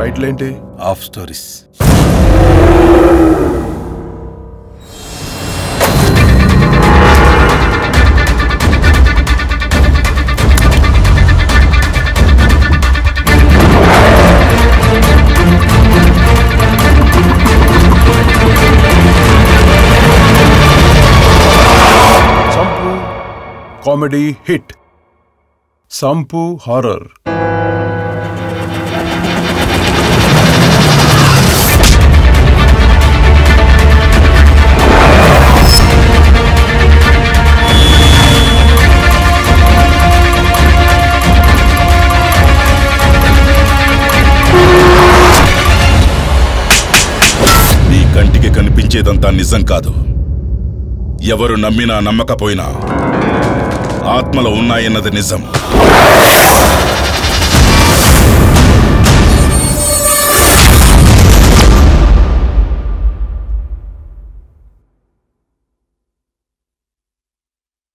Title ఏంటి? Of stories సంపు comedy hit. సంపు హారర్ కంటికి కనిపించేదంతా నిజం కాదు. ఎవరు నమ్మినా నమ్మకపోయినా ఆత్మలు ఉన్నాయన్నది నిజం.